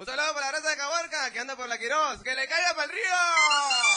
Un saludo para la raza de Caborca que anda por la Quirós ¡Que le caiga para el río!